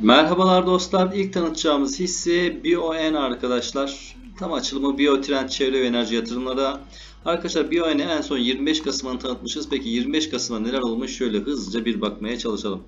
Merhabalar dostlar. İlk tanıtacağımız hisse BioN arkadaşlar. Tam açılımı Biotrend Çevre ve Enerji Yatırımları. Arkadaşlar BioN'i en son 25 Kasım'ını tanıtmışız. Peki 25 Kasım'a neler olmuş? Şöyle hızlıca bir bakmaya çalışalım.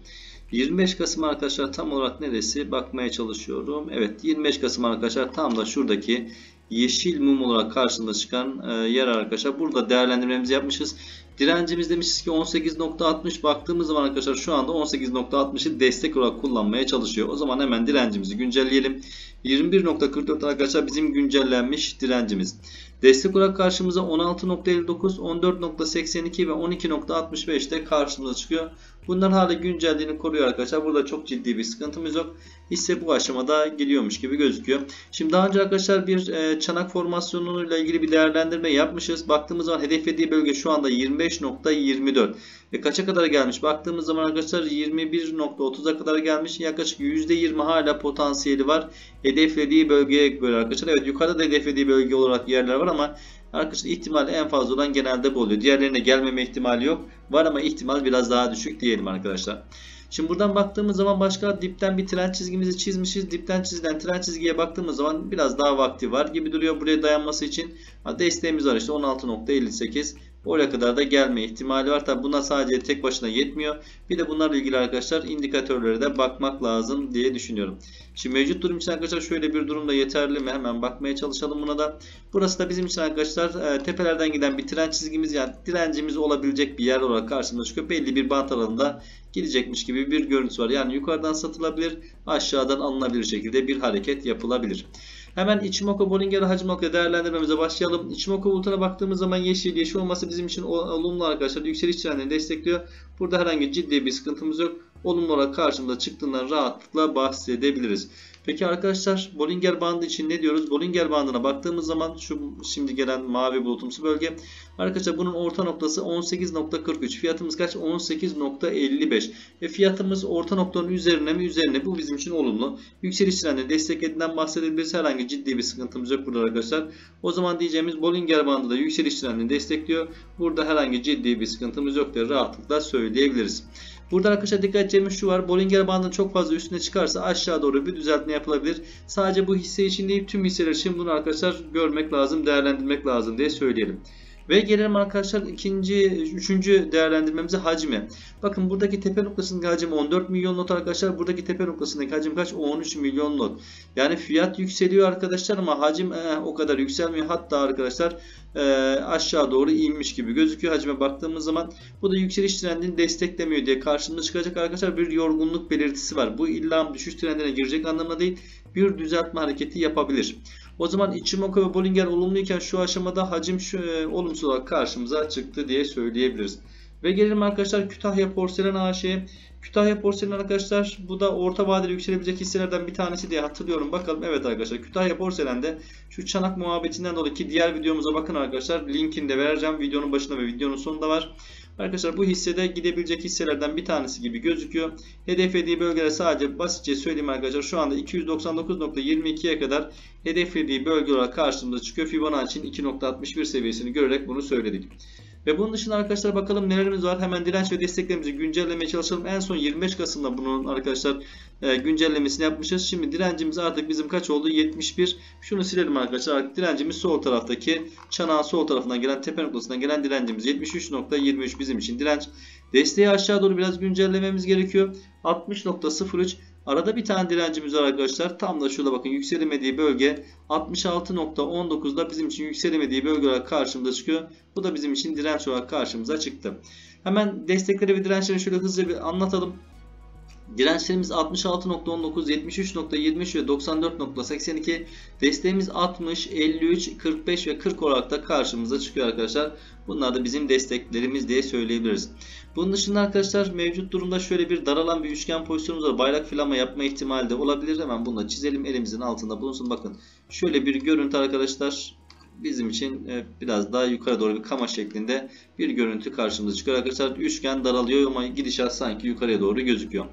25 Kasım arkadaşlar tam olarak neresi? Bakmaya çalışıyorum. Evet 25 Kasım arkadaşlar tam da şuradaki yeşil mum olarak karşımıza çıkan e, yer arkadaşlar. Burada değerlendirmemizi yapmışız. Direncimiz demişiz ki 18.60 baktığımız zaman arkadaşlar şu anda 18.60'ı destek olarak kullanmaya çalışıyor. O zaman hemen direncimizi güncelleyelim. 21.44 arkadaşlar bizim güncellenmiş direncimiz. Destek olarak karşımıza 16.59, 14.82 ve 12.65 de karşımıza çıkıyor. Bunlar hala güncelliğini koruyor arkadaşlar. Burada çok ciddi bir sıkıntımız yok. Hisse bu aşamada gidiyormuş gibi gözüküyor. Şimdi daha önce arkadaşlar bir e, çanak formasyonuyla ilgili bir değerlendirme yapmışız. Baktığımız zaman hedeflediği bölge şu anda 25.24. Ve kaça kadar gelmiş? Baktığımız zaman arkadaşlar 21.30'a kadar gelmiş. Yaklaşık %20 hala potansiyeli var. Hedeflediği bölgeye göre arkadaşlar. Evet yukarıda da hedeflediği bölge olarak yerler var ama Arkadaşlar ihtimali en fazla olan genelde bu oluyor. Diğerlerine gelmeme ihtimali yok. Var ama ihtimal biraz daha düşük diyelim arkadaşlar. Şimdi buradan baktığımız zaman başka dipten bir trend çizgimizi çizmişiz. Dipten çizilen trend çizgiye baktığımız zaman biraz daha vakti var gibi duruyor buraya dayanması için. Desteğimiz var işte 16.58. Oraya kadar da gelme ihtimali var. Tabi buna sadece tek başına yetmiyor. Bir de bunlarla ilgili arkadaşlar indikatörlere de bakmak lazım diye düşünüyorum. Şimdi mevcut durum için arkadaşlar şöyle bir durumda yeterli mi? Hemen bakmaya çalışalım buna da. Burası da bizim için arkadaşlar e, tepelerden giden bir tren çizgimiz yani direncimiz olabilecek bir yer olarak karşımıza çıkıyor. Belli bir bant aralığında gidecekmiş gibi bir görüntüsü var. Yani yukarıdan satılabilir, aşağıdan alınabilir şekilde bir hareket yapılabilir. Hemen Ichimoku Bollinger hacim olarak değerlendirmemize başlayalım. Ichimoku bulutuna baktığımız zaman yeşil yeşil olması bizim için olumlu arkadaşlar. Yükseliş trendini destekliyor. Burada herhangi ciddi bir sıkıntımız yok. Olumlu olarak karşımıza çıktığından rahatlıkla bahsedebiliriz. Peki arkadaşlar Bollinger bandı için ne diyoruz? Bollinger bandına baktığımız zaman şu şimdi gelen mavi bulutumsu bölge. Arkadaşlar bunun orta noktası 18.43. Fiyatımız kaç? 18.55. Ve fiyatımız orta noktanın üzerine mi? Üzerine. Bu bizim için olumlu. Yükseliş trendini desteklediğinden bahsedebiliriz. Herhangi ciddi bir sıkıntımız yok burada arkadaşlar. O zaman diyeceğimiz Bollinger bandı da yükseliş trendini destekliyor. Burada herhangi ciddi bir sıkıntımız yok diye rahatlıkla söyleyebiliriz. Burada arkadaşlar dikkat edeceğimiz şu var. Bollinger bandının çok fazla üstüne çıkarsa aşağı doğru bir düzeltme yapılabilir. Sadece bu hisse için değil tüm hisseler için bunu arkadaşlar görmek lazım, değerlendirmek lazım diye söyleyelim. Ve gelelim arkadaşlar ikinci, üçüncü değerlendirmemize hacmi. Bakın buradaki tepe noktasındaki hacim 14 milyon not arkadaşlar. Buradaki tepe noktasındaki hacim kaç? 13 milyon not. Yani fiyat yükseliyor arkadaşlar ama hacim e, o kadar yükselmiyor. Hatta arkadaşlar e, aşağı doğru inmiş gibi gözüküyor. Hacime baktığımız zaman bu da yükseliş trendini desteklemiyor diye karşımıza çıkacak arkadaşlar bir yorgunluk belirtisi var. Bu illa düşüş trendine girecek anlamına değil bir düzeltme hareketi yapabilir. O zaman Ichimoku ve Bollinger olumluyken şu aşamada hacim şu, e, olumsuz olarak karşımıza çıktı diye söyleyebiliriz. Ve gelelim arkadaşlar Kütahya Porselen AŞ'ye. Kütahya Porselen arkadaşlar bu da orta vadeli yükselebilecek hisselerden bir tanesi diye hatırlıyorum. Bakalım evet arkadaşlar Kütahya Porselen'de şu çanak muhabbetinden dolayı ki diğer videomuza bakın arkadaşlar. Linkini de vereceğim videonun başında ve videonun sonunda var. Arkadaşlar bu hissede gidebilecek hisselerden bir tanesi gibi gözüküyor. Hedeflediği bölgeler sadece basitçe söyleyeyim arkadaşlar. Şu anda 299.22'ye kadar hedeflediği bölge olarak karşımıza çıkıyor. Fibonacci'nin 2.61 seviyesini görerek bunu söyledik. Ve bunun dışında arkadaşlar bakalım nelerimiz var. Hemen direnç ve desteklerimizi güncellemeye çalışalım. En son 25 Kasım'da bunun arkadaşlar e, güncellemesini yapmışız. Şimdi direncimiz artık bizim kaç oldu? 71. Şunu silelim arkadaşlar. Artık direncimiz sol taraftaki çanağın sol tarafından gelen tepe noktasından gelen direncimiz 73.23 bizim için direnç. Desteği aşağı doğru biraz güncellememiz gerekiyor. 60.03 Arada bir tane direncimiz var arkadaşlar. Tam da şurada bakın yükselemediği bölge 66.19'da bizim için yükselemediği bölge olarak karşımıza çıkıyor. Bu da bizim için direnç olarak karşımıza çıktı. Hemen destekleri ve dirençleri şöyle hızlıca bir anlatalım. Dirençlerimiz 66.19, 73.23 ve 94.82. Desteğimiz 60, 53, 45 ve 40 olarak da karşımıza çıkıyor arkadaşlar. Bunlar da bizim desteklerimiz diye söyleyebiliriz. Bunun dışında arkadaşlar mevcut durumda şöyle bir daralan bir üçgen pozisyonumuz var. Bayrak filama yapma ihtimali de olabilir. Hemen bunu da çizelim. Elimizin altında bulunsun. Bakın şöyle bir görüntü arkadaşlar bizim için e, biraz daha yukarı doğru bir kama şeklinde bir görüntü karşımıza çıkıyor. Arkadaşlar üçgen daralıyor ama gidişat sanki yukarıya doğru gözüküyor.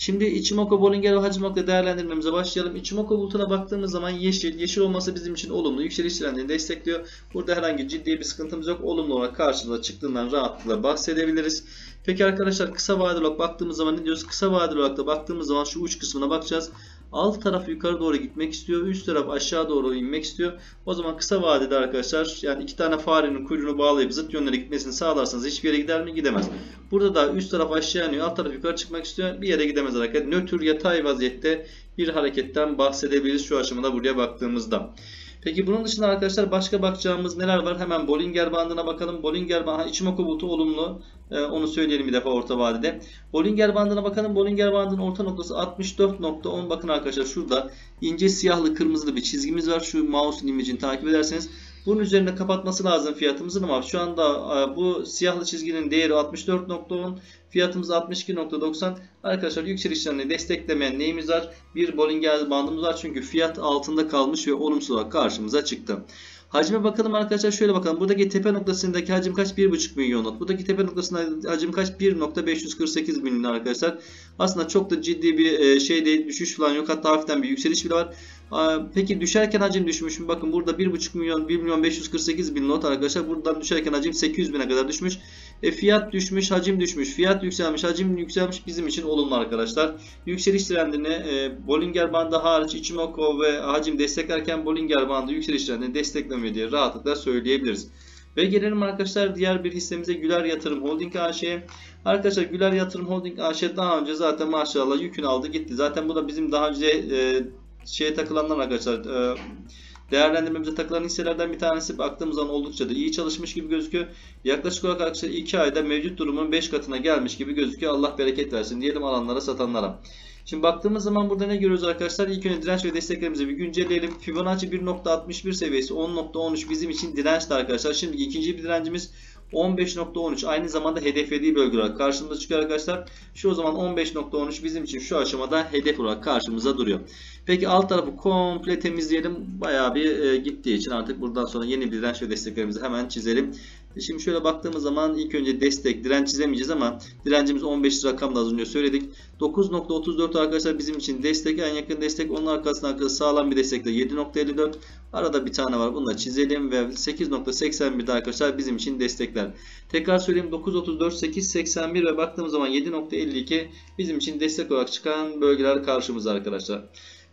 Şimdi Ichimoku, Bollinger ve Hachimoku değerlendirmemize başlayalım. Ichimoku bulutuna baktığımız zaman yeşil. Yeşil olması bizim için olumlu. Yükseliş trendini destekliyor. Burada herhangi ciddi bir sıkıntımız yok. Olumlu olarak karşımıza çıktığından rahatlıkla bahsedebiliriz. Peki arkadaşlar kısa vadeli olarak baktığımız zaman ne diyoruz? Kısa vadeli olarak da baktığımız zaman şu uç kısmına bakacağız. Alt taraf yukarı doğru gitmek istiyor. Üst taraf aşağı doğru inmek istiyor. O zaman kısa vadede arkadaşlar yani iki tane farenin kuyruğunu bağlayıp zıt yönlere gitmesini sağlarsanız hiçbir yere gider mi? Gidemez. Burada da üst taraf aşağı iniyor. Alt taraf yukarı çıkmak istiyor. Bir yere gidemez hareket. Nötr yatay vaziyette bir hareketten bahsedebiliriz şu aşamada buraya baktığımızda. Peki bunun dışında arkadaşlar başka bakacağımız neler var? Hemen Bollinger bandına bakalım. Bollinger bandı Ichimoku bulutu olumlu. Ee, onu söyleyelim bir defa orta vadede. Bollinger bandına bakalım. Bollinger bandının orta noktası 64.10. Bakın arkadaşlar şurada ince siyahlı kırmızılı bir çizgimiz var. Şu mouse'un imajını takip ederseniz bunun üzerinde kapatması lazım fiyatımızın ama şu anda e, bu siyahlı çizginin değeri 64.10 fiyatımız 62.90 arkadaşlar yükselişlerini desteklemeyen neyimiz var? Bir Bollinger bandımız var çünkü fiyat altında kalmış ve olumsuz olarak karşımıza çıktı. Hacime bakalım arkadaşlar şöyle bakalım. Buradaki tepe noktasındaki hacim kaç? 1.5 milyon not. Buradaki tepe noktasında hacim kaç? 1.548 milyon arkadaşlar. Aslında çok da ciddi bir e, şey değil. Düşüş falan yok. Hatta hafiften bir yükseliş bile var. Peki düşerken hacim düşmüş mü? Bakın burada 1.5 milyon 1 milyon 548 bin not arkadaşlar. Buradan düşerken hacim 800 bine kadar düşmüş. E, fiyat düşmüş, hacim düşmüş. Fiyat yükselmiş, hacim yükselmiş bizim için olumlu arkadaşlar. Yükseliş trendini e, Bollinger bandı hariç Ichimoku ve hacim desteklerken Bollinger bandı yükseliş trendini desteklemiyor diye rahatlıkla söyleyebiliriz. Ve gelelim arkadaşlar diğer bir hissemize Güler Yatırım Holding AŞ'ye. Arkadaşlar Güler Yatırım Holding AŞ daha önce zaten maşallah yükünü aldı gitti. Zaten bu da bizim daha önce e, şeye takılanlar arkadaşlar. E, değerlendirmemize takılan hisselerden bir tanesi baktığımız zaman oldukça da iyi çalışmış gibi gözüküyor. Yaklaşık olarak arkadaşlar 2 ayda mevcut durumun 5 katına gelmiş gibi gözüküyor. Allah bereket versin diyelim alanlara satanlara. Şimdi baktığımız zaman burada ne görüyoruz arkadaşlar? İlk önce direnç ve desteklerimizi bir güncelleyelim. Fibonacci 1.61 seviyesi 10.13 bizim için dirençti arkadaşlar. Şimdi ikinci bir direncimiz 15.13 aynı zamanda hedeflediği bölge olarak karşımıza çıkıyor arkadaşlar. Şu o zaman 15.13 bizim için şu aşamada hedef olarak karşımıza duruyor. Peki alt tarafı komple temizleyelim. Bayağı bir e, gittiği için artık buradan sonra yeni bir direnç ve desteklerimizi hemen çizelim. E, şimdi şöyle baktığımız zaman ilk önce destek, direnç çizemeyeceğiz ama direncimiz 15 rakamda az önce söyledik. 9.34 arkadaşlar bizim için destek en yakın destek. Onun arkasından arkası sağlam bir destekle 7.54. Arada bir tane var. Bunu da çizelim ve 8.81 arkadaşlar bizim için destekler. Tekrar söyleyeyim 9.34, 8.81 ve baktığımız zaman 7.52 bizim için destek olarak çıkan bölgeler karşımızda arkadaşlar.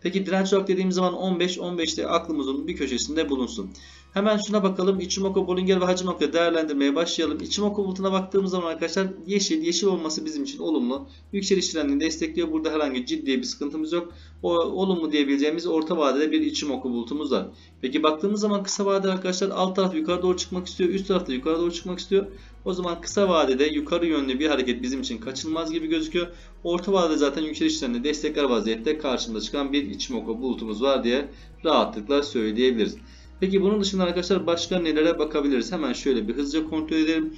Peki direnç olarak dediğimiz zaman 15, 15'te aklımızın bir köşesinde bulunsun. Hemen şuna bakalım. Ichimoku, Bollinger ve Hachimoku'yu değerlendirmeye başlayalım. Ichimoku bulutuna baktığımız zaman arkadaşlar yeşil, yeşil olması bizim için olumlu. Yükseliş trendini destekliyor. Burada herhangi ciddi bir sıkıntımız yok. O, olumlu diyebileceğimiz orta vadede bir Ichimoku bulutumuz var. Peki baktığımız zaman kısa vadede arkadaşlar alt taraf yukarı doğru çıkmak istiyor. Üst tarafta yukarı doğru çıkmak istiyor. O zaman kısa vadede yukarı yönlü bir hareket bizim için kaçınılmaz gibi gözüküyor. Orta vadede zaten yükseliş trendini destekler vaziyette karşımıza çıkan bir Ichimoku bulutumuz var diye rahatlıkla söyleyebiliriz. Peki bunun dışında arkadaşlar başka nelere bakabiliriz? Hemen şöyle bir hızlıca kontrol edelim.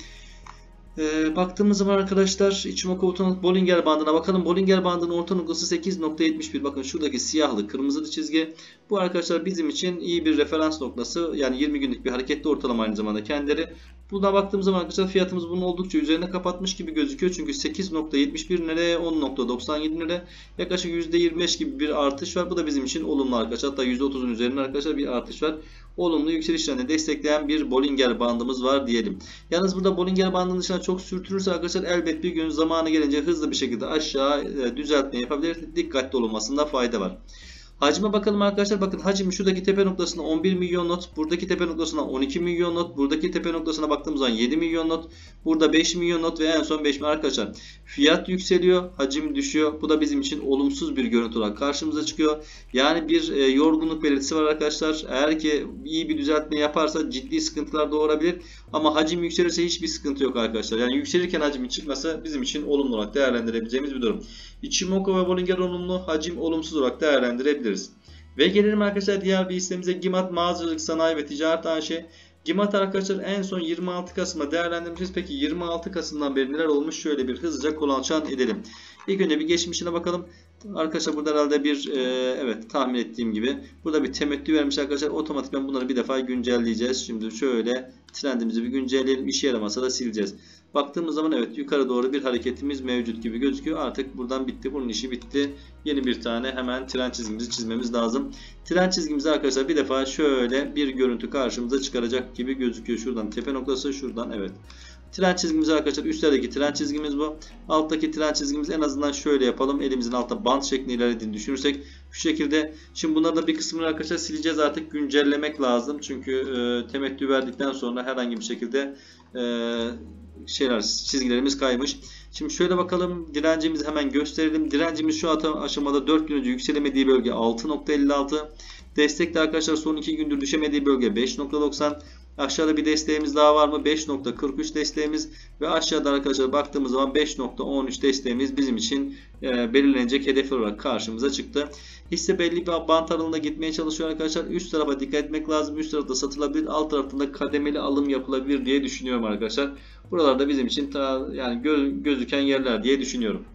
Ee, baktığımız zaman arkadaşlar Ichimoku Bollinger bandına bakalım. Bollinger bandının orta noktası 8.71. Bakın şuradaki siyahlı kırmızılı çizgi. Bu arkadaşlar bizim için iyi bir referans noktası. Yani 20 günlük bir hareketli ortalama aynı zamanda kendileri. Buna baktığımız zaman arkadaşlar fiyatımız bunun oldukça üzerine kapatmış gibi gözüküyor. Çünkü 8.71 nereye 10.97 nereye yaklaşık %25 gibi bir artış var. Bu da bizim için olumlu arkadaşlar. Hatta %30'un üzerinde arkadaşlar bir artış var. Olumlu yükselişlerini destekleyen bir Bollinger bandımız var diyelim. Yalnız burada Bollinger bandının dışına çok sürtünürse arkadaşlar elbet bir gün zamanı gelince hızlı bir şekilde aşağı e, düzeltme yapabilir. Dikkatli olunmasında fayda var. Hacime bakalım arkadaşlar. Bakın hacim şuradaki tepe noktasına 11 milyon not. Buradaki tepe noktasına 12 milyon not. Buradaki tepe noktasına baktığımız zaman 7 milyon not. Burada 5 milyon not ve en son 5 milyon arkadaşlar. Fiyat yükseliyor. Hacim düşüyor. Bu da bizim için olumsuz bir görüntü olarak karşımıza çıkıyor. Yani bir e, yorgunluk belirtisi var arkadaşlar. Eğer ki iyi bir düzeltme yaparsa ciddi sıkıntılar doğurabilir. Ama hacim yükselirse hiçbir sıkıntı yok arkadaşlar. Yani yükselirken hacmin çıkması bizim için olumlu olarak değerlendirebileceğimiz bir durum. Ichimoku ve Bollinger olumlu, hacim olumsuz olarak değerlendirebiliriz. Ve gelelim arkadaşlar diğer bir hissemize Gimat Mağazacılık Sanayi ve Ticaret AŞ. Gimat arkadaşlar en son 26 Kasım'a değerlendirmişiz. Peki 26 Kasım'dan beri neler olmuş? Şöyle bir hızlıca kolaçan edelim. İlk önce bir geçmişine bakalım. Arkadaşlar burada herhalde bir e, evet tahmin ettiğim gibi burada bir temettü vermiş arkadaşlar. Otomatikman bunları bir defa güncelleyeceğiz. Şimdi şöyle trendimizi bir güncelleyelim. İşe yaramasa da sileceğiz. Baktığımız zaman evet yukarı doğru bir hareketimiz mevcut gibi gözüküyor. Artık buradan bitti. Bunun işi bitti. Yeni bir tane hemen trend çizgimizi çizmemiz lazım. Trend çizgimizi arkadaşlar bir defa şöyle bir görüntü karşımıza çıkaracak gibi gözüküyor. Şuradan tepe noktası şuradan evet. Tren çizgimiz arkadaşlar üstlerdeki tren çizgimiz bu. Alttaki tren çizgimiz en azından şöyle yapalım. Elimizin altta bant şeklinde ilerlediğini düşünürsek şu şekilde. Şimdi bunları da bir kısmını arkadaşlar sileceğiz artık güncellemek lazım. Çünkü e, temettü verdikten sonra herhangi bir şekilde e, şeyler çizgilerimiz kaymış. Şimdi şöyle bakalım direncimizi hemen gösterelim. Direncimiz şu aşamada 4 gün önce yükselemediği bölge 6.56. Destekte arkadaşlar son 2 gündür düşemediği bölge 5.90. Aşağıda bir desteğimiz daha var mı? 5.43 desteğimiz ve aşağıda arkadaşlar baktığımız zaman 5.13 desteğimiz bizim için e, belirlenecek hedef olarak karşımıza çıktı. Hisse belli bir bant aralığında gitmeye çalışıyor arkadaşlar. Üst tarafa dikkat etmek lazım. Üst tarafta satılabilir. Alt tarafında kademeli alım yapılabilir diye düşünüyorum arkadaşlar. Buralarda bizim için ta, yani göz, gözüken yerler diye düşünüyorum.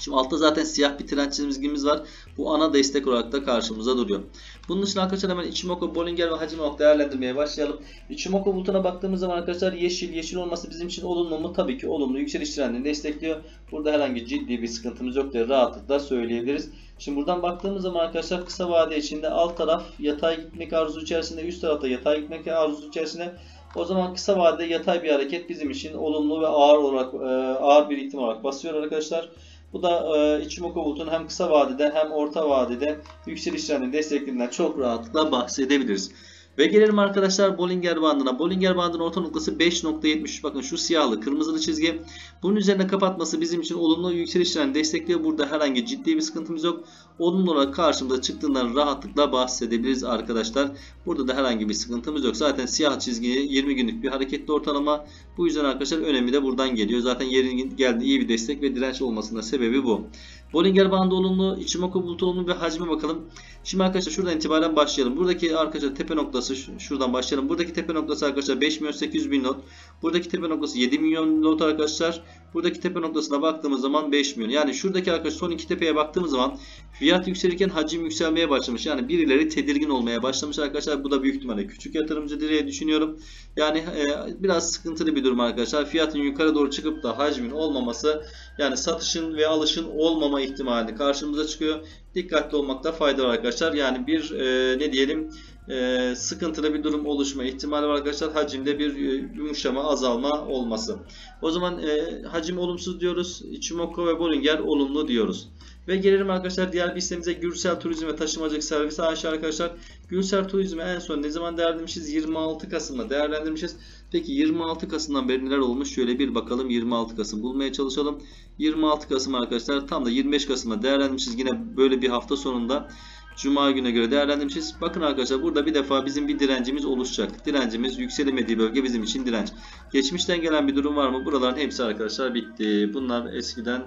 Şimdi altta zaten siyah bir tren çizgimiz var. Bu ana destek olarak da karşımıza duruyor. Bunun için arkadaşlar hemen Ichimoku, Bollinger ve Hacimok değerlendirmeye başlayalım. Ichimoku bulutuna baktığımız zaman arkadaşlar yeşil, yeşil olması bizim için olumlu mu? Tabii ki olumlu. Yükseliş trendini destekliyor. Burada herhangi ciddi bir sıkıntımız yok diye rahatlıkla söyleyebiliriz. Şimdi buradan baktığımız zaman arkadaşlar kısa vade içinde alt taraf yatay gitmek arzusu içerisinde, üst tarafta yatay gitmek arzusu içerisinde. O zaman kısa vadede yatay bir hareket bizim için olumlu ve ağır olarak ağır bir ihtimal olarak basıyor arkadaşlar. Bu da e, Ichimoku bulutun hem kısa vadede hem orta vadede yükselişlerinin desteklerinden çok rahatlıkla bahsedebiliriz. Ve gelelim arkadaşlar Bollinger bandına. Bollinger bandının orta noktası 5.73. Bakın şu siyahlı kırmızılı çizgi. Bunun üzerine kapatması bizim için olumlu yükselişlerini destekliyor. Burada herhangi ciddi bir sıkıntımız yok. Olumlu olarak karşımıza çıktığından rahatlıkla bahsedebiliriz arkadaşlar. Burada da herhangi bir sıkıntımız yok. Zaten siyah çizgi 20 günlük bir hareketli ortalama. Bu yüzden arkadaşlar önemi de buradan geliyor. Zaten yerin geldi iyi bir destek ve direnç olmasının sebebi bu. Bollinger bandı olumlu, Ichimoku bulutu olumlu ve hacme bakalım. Şimdi arkadaşlar şuradan itibaren başlayalım. Buradaki arkadaşlar tepe noktası şuradan başlayalım. Buradaki tepe noktası arkadaşlar 5 milyon 800 bin not. Buradaki tepe noktası 7 milyon not arkadaşlar. Buradaki tepe noktasına baktığımız zaman 5 milyon. Yani şuradaki arkadaşlar son iki tepeye baktığımız zaman fiyat yükselirken hacim yükselmeye başlamış. Yani birileri tedirgin olmaya başlamış arkadaşlar. Bu da büyük ihtimalle küçük yatırımcı diye düşünüyorum. Yani e, biraz sıkıntılı bir durum arkadaşlar. Fiyatın yukarı doğru çıkıp da hacmin olmaması yani satışın ve alışın olmama ihtimali karşımıza çıkıyor. Dikkatli olmakta fayda var arkadaşlar. Yani bir e, ne diyelim e, sıkıntılı bir durum oluşma ihtimali var arkadaşlar. Hacimde bir e, yumuşama, azalma olması. O zaman e, hacim olumsuz diyoruz. Ichimoku ve Bollinger olumlu diyoruz. Ve gelelim arkadaşlar diğer bir hissemize Gürsel Turizm ve Taşımacılık Servisi AŞ arkadaşlar. Gürsel Turizm'i en son ne zaman değerlendirmişiz? 26 Kasım'da değerlendirmişiz. Peki 26 Kasım'dan beri neler olmuş? Şöyle bir bakalım 26 Kasım bulmaya çalışalım. 26 Kasım arkadaşlar tam da 25 Kasım'da değerlendirmişiz. Yine böyle bir hafta sonunda Cuma güne göre değerlendirmişiz. Bakın arkadaşlar burada bir defa bizim bir direncimiz oluşacak. Direncimiz yükselemediği bölge bizim için direnç. Geçmişten gelen bir durum var mı? Buraların hepsi arkadaşlar bitti. Bunlar eskiden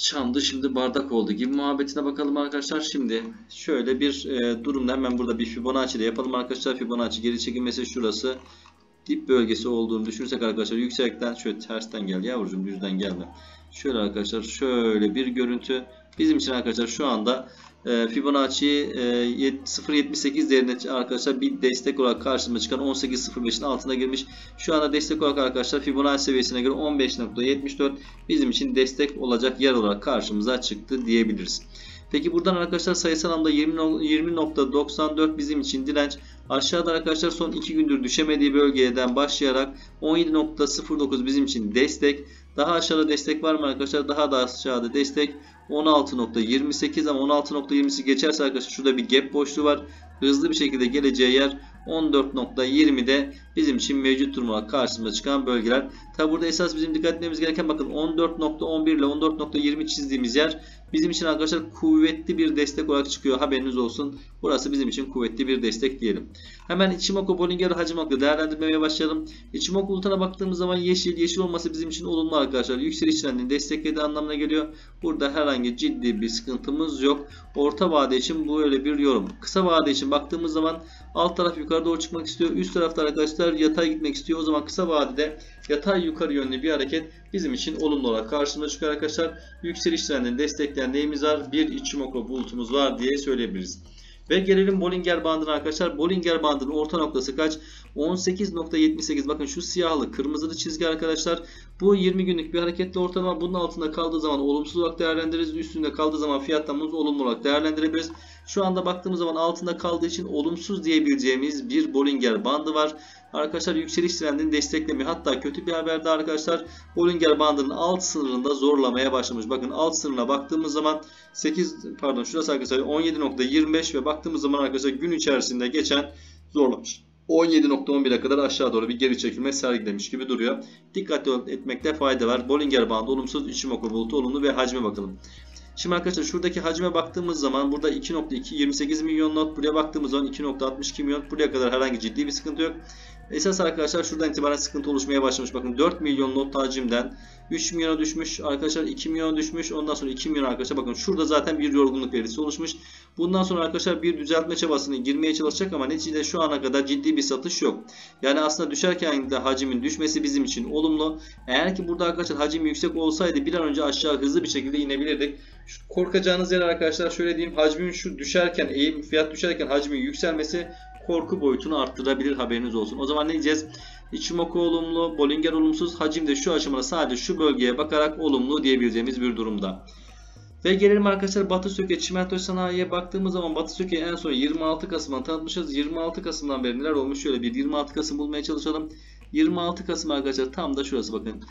Çamdı şimdi bardak oldu gibi muhabbetine bakalım arkadaşlar. Şimdi şöyle bir e, durumda hemen burada bir Fibonacci ile yapalım arkadaşlar. Fibonacci geri çekilmesi şurası. Dip bölgesi olduğunu düşünürsek arkadaşlar yüksekten şöyle tersten geldi yavrucuğum düzden geldi. Şöyle arkadaşlar şöyle bir görüntü. Bizim için arkadaşlar şu anda e, Fibonacci e, 0.78 değerine arkadaşlar bir destek olarak karşımıza çıkan 18.05'in altına girmiş. Şu anda destek olarak arkadaşlar Fibonacci seviyesine göre 15.74 bizim için destek olacak yer olarak karşımıza çıktı diyebiliriz. Peki buradan arkadaşlar sayısal anlamda 20.94 bizim için direnç. Aşağıda arkadaşlar son 2 gündür düşemediği bölgeden başlayarak 17.09 bizim için destek. Daha aşağıda destek var mı arkadaşlar? Daha da aşağıda destek 16.28 ama 16.20'si geçerse arkadaşlar şurada bir gap boşluğu var. Hızlı bir şekilde geleceği yer 14.20'de bizim için mevcut duruma karşımıza çıkan bölgeler. Tabi burada esas bizim dikkat etmemiz gereken bakın 14.11 ile 14.20 çizdiğimiz yer bizim için arkadaşlar kuvvetli bir destek olarak çıkıyor. Haberiniz olsun. Burası bizim için kuvvetli bir destek diyelim. Hemen Ichimoku Bollinger Hachimak'la değerlendirmeye başlayalım. Ichimoku bulutuna baktığımız zaman yeşil yeşil olması bizim için olumlu arkadaşlar. Yükseliş trendini desteklediği anlamına geliyor. Burada herhangi ciddi bir sıkıntımız yok. Orta vade için bu öyle bir yorum. Kısa vade için baktığımız zaman alt taraf yukarı doğru çıkmak istiyor. Üst tarafta arkadaşlar yatay gitmek istiyor. O zaman kısa vadede yatay yukarı yönlü bir hareket bizim için olumlu olarak karşımıza çıkıyor arkadaşlar. Yükseliş trendini destekleyen neyimiz var? Bir Ichimoku bulutumuz var diye söyleyebiliriz. Ve gelelim Bollinger bandına arkadaşlar. Bollinger bandının orta noktası kaç? 18.78. Bakın şu siyahlı kırmızılı çizgi arkadaşlar. Bu 20 günlük bir hareketli ortalama. Bunun altında kaldığı zaman olumsuz olarak değerlendiririz. Üstünde kaldığı zaman fiyatlamamızı olumlu olarak değerlendirebiliriz. Şu anda baktığımız zaman altında kaldığı için olumsuz diyebileceğimiz bir Bollinger bandı var. Arkadaşlar yükseliş trendini desteklemiyor. Hatta kötü bir haber de arkadaşlar Bollinger bandının alt sınırında zorlamaya başlamış. Bakın alt sınırına baktığımız zaman 8 pardon şurası arkadaşlar 17.25 ve baktığımız zaman arkadaşlar gün içerisinde geçen zorlamış. 17.11'e kadar aşağı doğru bir geri çekilme sergilemiş gibi duruyor. Dikkatli etmekte fayda var. Bollinger bandı olumsuz, Ichimoku bulutu olumlu ve hacme bakalım. Şimdi arkadaşlar şuradaki hacme baktığımız zaman burada 2.2 28 milyon not. Buraya baktığımız zaman 2.62 milyon. Buraya kadar herhangi ciddi bir sıkıntı yok. Esas arkadaşlar şuradan itibaren sıkıntı oluşmaya başlamış. Bakın 4 milyon not hacimden 3 milyona düşmüş. Arkadaşlar 2 milyon düşmüş. Ondan sonra 2 milyon arkadaşlar bakın şurada zaten bir yorgunluk verisi oluşmuş. Bundan sonra arkadaşlar bir düzeltme çabasını girmeye çalışacak ama neticede şu ana kadar ciddi bir satış yok. Yani aslında düşerken de hacimin düşmesi bizim için olumlu. Eğer ki burada arkadaşlar hacim yüksek olsaydı bir an önce aşağı hızlı bir şekilde inebilirdik. Şu korkacağınız yer arkadaşlar şöyle diyeyim hacmin şu düşerken eğim fiyat düşerken hacmin yükselmesi korku boyutunu arttırabilir haberiniz olsun. O zaman ne diyeceğiz? Ichimoku olumlu, Bollinger olumsuz, hacim de şu aşamada sadece şu bölgeye bakarak olumlu diyebileceğimiz bir durumda. Ve gelelim arkadaşlar Batı Söke çimento sanayiye baktığımız zaman Batı Söke en son 26 Kasım'dan tanıtmışız. 26 Kasım'dan beri neler olmuş? Şöyle bir 26 Kasım bulmaya çalışalım. 26 Kasım arkadaşlar tam da şurası bakın.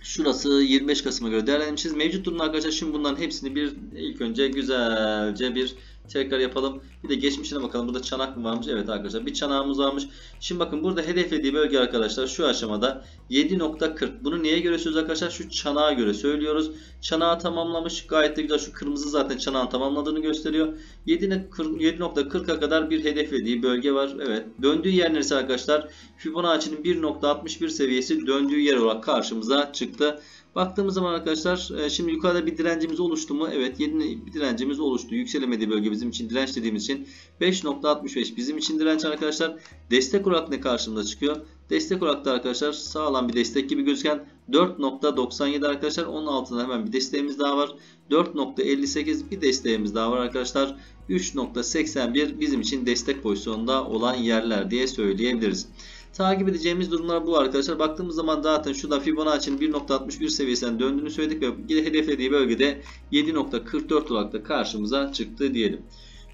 Şurası 25 Kasım'a göre değerlendirmişiz. Mevcut durumda arkadaşlar şimdi bunların hepsini bir ilk önce güzelce bir tekrar yapalım. Bir de geçmişine bakalım. Burada çanak mı varmış? Evet arkadaşlar bir çanağımız varmış. Şimdi bakın burada hedeflediği bölge arkadaşlar şu aşamada 7.40. Bunu neye göre söylüyoruz arkadaşlar? Şu çanağa göre söylüyoruz. Çanağı tamamlamış. Gayet de güzel. Şu kırmızı zaten çanağın tamamladığını gösteriyor. 7.40'a kadar bir hedeflediği bölge var. Evet. Döndüğü yer neresi arkadaşlar? Fibonacci'nin 1.61 seviyesi döndüğü yer olarak karşımıza çıktı. Baktığımız zaman arkadaşlar e, şimdi yukarıda bir direncimiz oluştu mu? Evet yeni bir direncimiz oluştu. Yükselemediği bölge bizim için direnç dediğimiz için 5.65 bizim için direnç arkadaşlar. Destek olarak ne karşımıza çıkıyor? Destek olarak da arkadaşlar sağlam bir destek gibi gözüken 4.97 arkadaşlar. Onun altında hemen bir desteğimiz daha var. 4.58 bir desteğimiz daha var arkadaşlar. 3.81 bizim için destek pozisyonunda olan yerler diye söyleyebiliriz. Takip edeceğimiz durumlar bu arkadaşlar. Baktığımız zaman zaten şurada Fibonacci'nin 1.61 seviyesinden döndüğünü söyledik ve hedeflediği bölgede 7.44 olarak da karşımıza çıktı diyelim.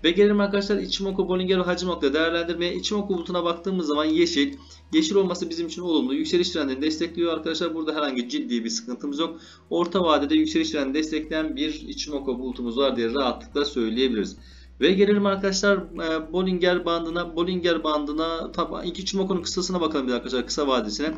Ve gelelim arkadaşlar Ichimoku Bollinger hacim nokta değerlendirmeye. Ichimoku bulutuna baktığımız zaman yeşil. Yeşil olması bizim için olumlu. Yükseliş trendini destekliyor arkadaşlar. Burada herhangi ciddi bir sıkıntımız yok. Orta vadede yükseliş trendini destekleyen bir Ichimoku bulutumuz var diye rahatlıkla söyleyebiliriz. Ve gelelim arkadaşlar e, Bollinger bandına. Bollinger bandına tabi iki Ichimoku'nun kısasına bakalım bir arkadaşlar kısa vadesine.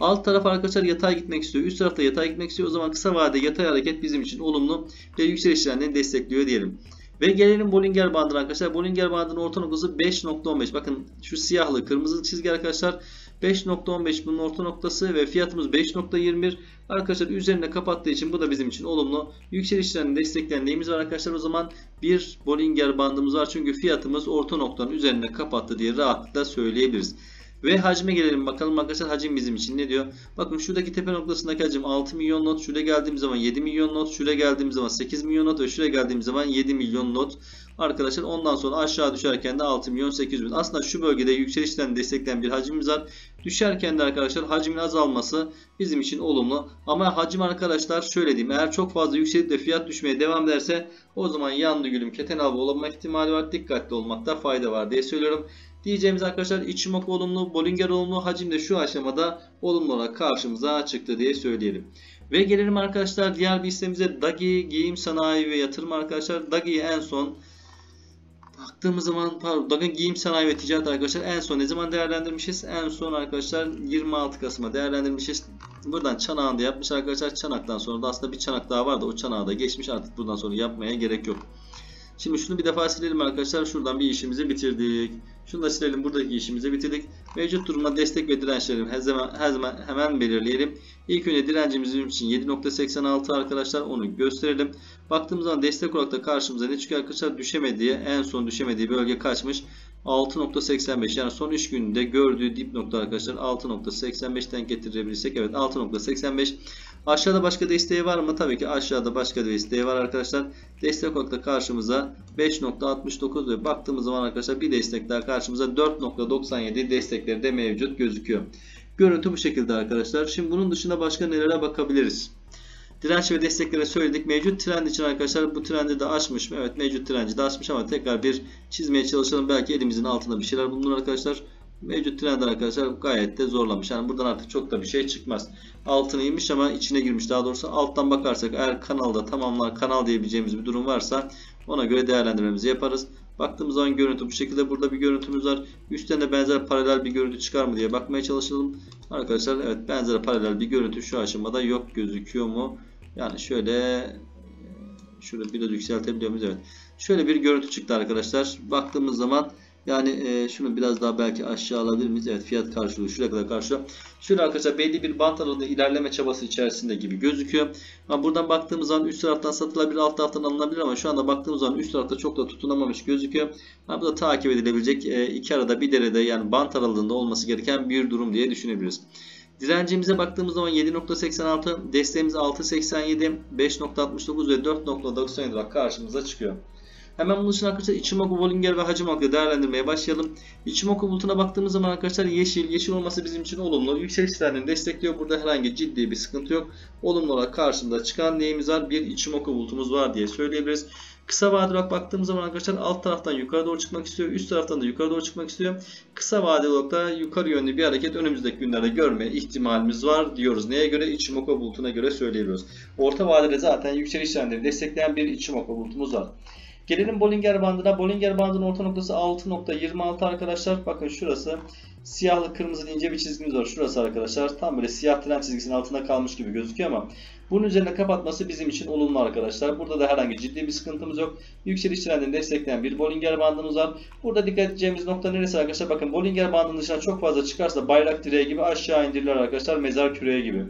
Alt taraf arkadaşlar yatay gitmek istiyor. Üst tarafta yatay gitmek istiyor. O zaman kısa vadede yatay hareket bizim için olumlu ve yükseliş trendini destekliyor diyelim. Ve gelelim Bollinger bandına arkadaşlar. Bollinger bandının orta noktası 5.15. Bakın şu siyahlı kırmızı çizgi arkadaşlar 5.15 bunun orta noktası ve fiyatımız 5.21. Arkadaşlar üzerine kapattığı için bu da bizim için olumlu. Yükselişlerini destekleyen var arkadaşlar o zaman? Bir Bollinger bandımız var çünkü fiyatımız orta noktanın üzerine kapattı diye rahatlıkla söyleyebiliriz. Ve hacme gelelim bakalım arkadaşlar hacim bizim için ne diyor? Bakın şuradaki tepe noktasındaki hacim 6 milyon not. Şuraya geldiğimiz zaman 7 milyon not. Şuraya geldiğimiz zaman 8 milyon not ve şuraya geldiğimiz zaman 7 milyon not. Arkadaşlar ondan sonra aşağı düşerken de 6 milyon 800 bin. Aslında şu bölgede yükselişten destekleyen bir hacimimiz var. Düşerken de arkadaşlar hacmin azalması bizim için olumlu. Ama hacim arkadaşlar şöyle diyeyim. Eğer çok fazla yükselip de fiyat düşmeye devam ederse o zaman yandı gülüm keten alba olma ihtimali var. Dikkatli olmakta fayda var diye söylüyorum. Diyeceğimiz arkadaşlar Ichimoku olumlu, Bollinger olumlu, hacim de şu aşamada olumlu olarak karşımıza çıktı diye söyleyelim. Ve gelelim arkadaşlar diğer bir hissemize Dagi, giyim sanayi ve yatırım arkadaşlar. Dagi'yi en son baktığımız zaman pardon Dagi giyim sanayi ve ticaret arkadaşlar en son ne zaman değerlendirmişiz? En son arkadaşlar 26 Kasım'a değerlendirmişiz. Buradan çanağında yapmış arkadaşlar. Çanaktan sonra da aslında bir çanak daha vardı. O çanağı da geçmiş artık buradan sonra yapmaya gerek yok. Şimdi şunu bir defa silelim arkadaşlar. Şuradan bir işimizi bitirdik. Şunu da silelim. Buradaki işimizi bitirdik. Mevcut duruma destek ve dirençlerimi her zaman, her zaman hemen belirleyelim. İlk önce direncimiz için 7.86 arkadaşlar. Onu gösterelim. Baktığımız zaman destek olarak da karşımıza ne çıkıyor arkadaşlar? Düşemediği, en son düşemediği bölge kaçmış? 6.85 yani son 3 günde gördüğü dip nokta arkadaşlar 6.85'ten getirebilirsek evet 6.85 aşağıda başka desteği var mı? Tabii ki aşağıda başka desteği var arkadaşlar. Destek olarak da karşımıza 5.69 ve baktığımız zaman arkadaşlar bir destek daha karşımıza 4.97 destekleri de mevcut gözüküyor. Görüntü bu şekilde arkadaşlar. Şimdi bunun dışında başka nelere bakabiliriz? Direnç ve desteklere söyledik. Mevcut trend için arkadaşlar bu trendi de açmış mı? Evet mevcut trendi de açmış ama tekrar bir çizmeye çalışalım. Belki elimizin altında bir şeyler bulunur arkadaşlar. Mevcut trend arkadaşlar gayet de zorlamış. Yani buradan artık çok da bir şey çıkmaz. Altına inmiş ama içine girmiş. Daha doğrusu alttan bakarsak eğer kanalda tamamlar kanal diyebileceğimiz bir durum varsa ona göre değerlendirmemizi yaparız. Baktığımız zaman görüntü bu şekilde. Burada bir görüntümüz var. Üstten de benzer paralel bir görüntü çıkar mı diye bakmaya çalışalım. Arkadaşlar evet benzer paralel bir görüntü şu aşamada yok gözüküyor mu? Yani şöyle şurada biraz yükseltebiliyor muyuz? Evet. Şöyle bir görüntü çıktı arkadaşlar. Baktığımız zaman yani e, şunu biraz daha belki aşağı alabilir miyiz? Evet fiyat karşılığı şuraya kadar karşılıyor. Şöyle arkadaşlar belli bir bant aralığında ilerleme çabası içerisinde gibi gözüküyor. Ama buradan baktığımız zaman üst taraftan satılabilir, alt taraftan alınabilir ama şu anda baktığımız zaman üst tarafta çok da tutunamamış gözüküyor. Ama bu da takip edilebilecek e, iki arada bir derede yani bant aralığında olması gereken bir durum diye düşünebiliriz. Direncimize baktığımız zaman 7.86, desteğimiz 6.87, 5.69 ve 4.97 olarak karşımıza çıkıyor. Hemen bunun için arkadaşlar Ichimoku, Bollinger ve Hacimoku'yu değerlendirmeye başlayalım. Ichimoku bulutuna baktığımız zaman arkadaşlar yeşil. Yeşil olması bizim için olumlu. Yükseliş trendini destekliyor. Burada herhangi ciddi bir sıkıntı yok. Olumlu olarak karşımıza çıkan neyimiz var? Bir Ichimoku bulutumuz var diye söyleyebiliriz. Kısa vadeli olarak baktığımız zaman arkadaşlar alt taraftan yukarı doğru çıkmak istiyor. Üst taraftan da yukarı doğru çıkmak istiyor. Kısa vadeli olarak da yukarı yönlü bir hareket önümüzdeki günlerde görme ihtimalimiz var diyoruz. Neye göre? Ichimoku bulutuna göre söyleyebiliyoruz. Orta vadede zaten yükseliş trendini destekleyen bir Ichimoku bulutumuz var. Gelelim Bollinger bandına. Bollinger bandının orta noktası 6.26 arkadaşlar. Bakın şurası siyahlı kırmızı ince bir çizgimiz var. Şurası arkadaşlar. Tam böyle siyah tren çizgisinin altında kalmış gibi gözüküyor ama bunun üzerine kapatması bizim için olumlu arkadaşlar. Burada da herhangi ciddi bir sıkıntımız yok. Yükseliş trendini destekleyen bir Bollinger bandımız var. Burada dikkat edeceğimiz nokta neresi arkadaşlar? Bakın Bollinger bandının dışına çok fazla çıkarsa bayrak direği gibi aşağı indirirler arkadaşlar. Mezar küreği gibi.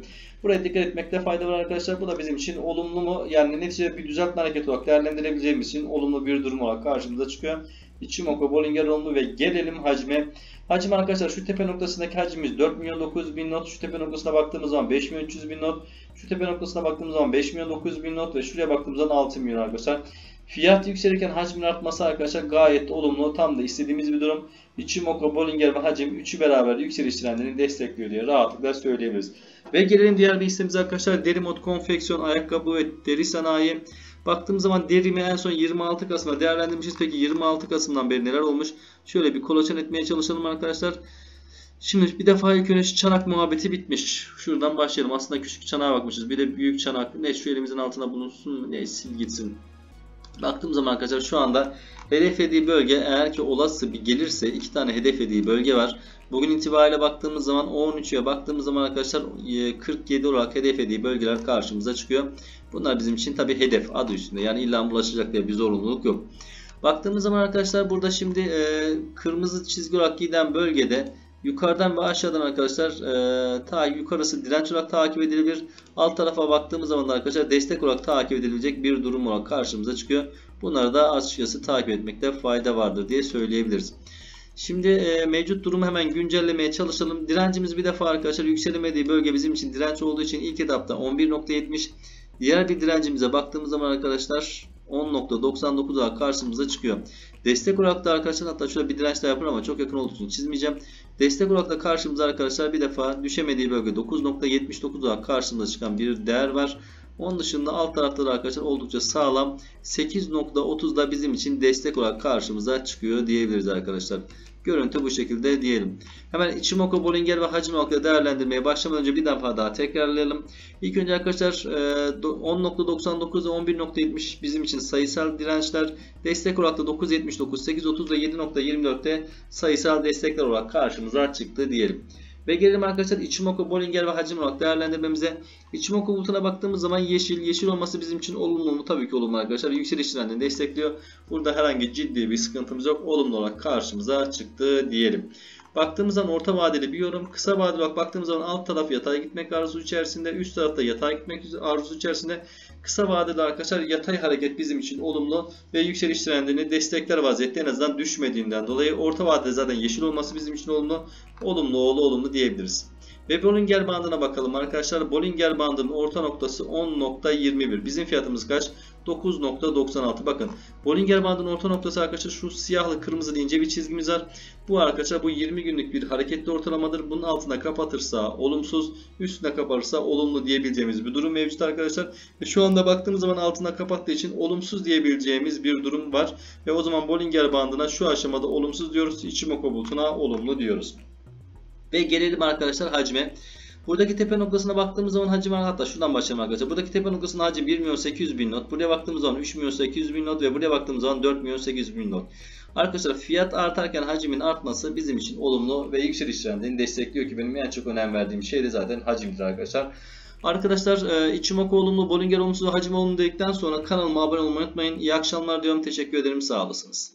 Buraya dikkat etmekte fayda var arkadaşlar. Bu da bizim için olumlu mu? Yani neticede bir düzeltme hareketi olarak değerlendirebileceğimiz için olumlu bir durum olarak karşımıza çıkıyor. Ichimoku, Bollinger olumlu ve gelelim hacme. Hacim arkadaşlar şu tepe noktasındaki hacmimiz 4 milyon 900 bin not. Şu tepe noktasına baktığımız zaman 5 milyon 300 bin not. Şu tepe noktasına baktığımız zaman 5 milyon 900 bin not ve şuraya baktığımız zaman 6 milyon arkadaşlar. Fiyat yükselirken hacmin artması arkadaşlar gayet olumlu. Tam da istediğimiz bir durum. Ichimoku, Bollinger ve hacim üçü beraber yükseliş trendini destekliyor diye rahatlıkla söyleyebiliriz. Ve gelelim diğer bir hissemize arkadaşlar. Deri mod konfeksiyon, ayakkabı ve deri sanayi. Baktığımız zaman derimi en son 26 Kasım'da değerlendirmişiz. Peki 26 Kasım'dan beri neler olmuş? Şöyle bir kolaçan etmeye çalışalım arkadaşlar. Şimdi bir defa ilk önce çanak muhabbeti bitmiş. Şuradan başlayalım. Aslında küçük çanağa bakmışız. Bir de büyük çanak. Ne şu elimizin altına bulunsun. Ne sil gitsin. Baktığım zaman arkadaşlar şu anda hedeflediği bölge eğer ki olası bir gelirse iki tane hedeflediği bölge var. Bugün itibariyle baktığımız zaman 13'e baktığımız zaman arkadaşlar 47 olarak hedeflediği bölgeler karşımıza çıkıyor. Bunlar bizim için tabi hedef adı üstünde. Yani illa bulaşacak diye bir zorunluluk yok. Baktığımız zaman arkadaşlar burada şimdi e, kırmızı çizgi olarak giden bölgede yukarıdan ve aşağıdan arkadaşlar e, ta yukarısı direnç olarak takip edilebilir. Alt tarafa baktığımız zaman arkadaşlar destek olarak takip edilecek bir durum olarak karşımıza çıkıyor. Bunları da açıkçası takip etmekte fayda vardır diye söyleyebiliriz. Şimdi e, mevcut durumu hemen güncellemeye çalışalım. Direncimiz bir defa arkadaşlar yükselemediği bölge bizim için direnç olduğu için ilk etapta 11.70. Diğer bir direncimize baktığımız zaman arkadaşlar 10.99 olarak karşımıza çıkıyor. Destek olarak da arkadaşlar hatta şöyle bir direnç daha yapar ama çok yakın olduğu için çizmeyeceğim. Destek olarak da karşımıza arkadaşlar bir defa düşemediği bölge 9.79 olarak karşımıza çıkan bir değer var. Onun dışında alt tarafta da arkadaşlar oldukça sağlam 8.30 bizim için destek olarak karşımıza çıkıyor diyebiliriz arkadaşlar. Görüntü bu şekilde diyelim. Hemen Ichimoku, Bollinger ve Hacimoku'yu değerlendirmeye başlamadan önce bir defa daha tekrarlayalım. İlk önce arkadaşlar 10.99 ve 11.70 bizim için sayısal dirençler. Destek olarak da 9.79, 8.30 ve 7.24'te sayısal destekler olarak karşımıza çıktı diyelim. Ve gelelim arkadaşlar Ichimoku, Bollinger ve hacim olarak değerlendirmemize. Ichimoku bulutuna baktığımız zaman yeşil. Yeşil olması bizim için olumlu mu? Tabii ki olumlu arkadaşlar. Yükseliş trendini destekliyor. Burada herhangi ciddi bir sıkıntımız yok. Olumlu olarak karşımıza çıktı diyelim. Baktığımız zaman orta vadeli bir yorum. Kısa vadeli olarak baktığımız zaman alt taraf yatay gitmek arzusu içerisinde. Üst tarafta yatay gitmek arzusu içerisinde. Kısa vadeli arkadaşlar yatay hareket bizim için olumlu ve yükseliş trendini destekler vaziyette en azından düşmediğinden dolayı orta vadede zaten yeşil olması bizim için olumlu. Olumlu oğlu olumlu diyebiliriz. Ve Bollinger bandına bakalım arkadaşlar. Bollinger bandının orta noktası 10.21. Bizim fiyatımız kaç? 9.96. Bakın Bollinger bandının orta noktası arkadaşlar şu siyahlı kırmızılı ince bir çizgimiz var. Bu arkadaşlar bu 20 günlük bir hareketli ortalamadır. Bunun altına kapatırsa olumsuz, üstüne kapatırsa olumlu diyebileceğimiz bir durum mevcut arkadaşlar. Ve şu anda baktığımız zaman altına kapattığı için olumsuz diyebileceğimiz bir durum var. Ve o zaman Bollinger bandına şu aşamada olumsuz diyoruz. Ichimoku bulutuna olumlu diyoruz. Ve gelelim arkadaşlar hacme. Buradaki tepe noktasına baktığımız zaman hacim hatta şuradan başlayalım arkadaşlar. Buradaki tepe noktasının hacim 1 milyon 800 bin not. Buraya baktığımız zaman 3 milyon 800 bin not ve buraya baktığımız zaman 4 milyon 800 bin not. Arkadaşlar fiyat artarken hacmin artması bizim için olumlu ve yükseliş trendini destekliyor ki benim en çok önem verdiğim şey de zaten hacimdir arkadaşlar. Arkadaşlar e, olumlu, Bollinger olumsuz, hacim olumlu dedikten sonra kanalıma abone olmayı unutmayın. İyi akşamlar diyorum. Teşekkür ederim. Sağ olasınız.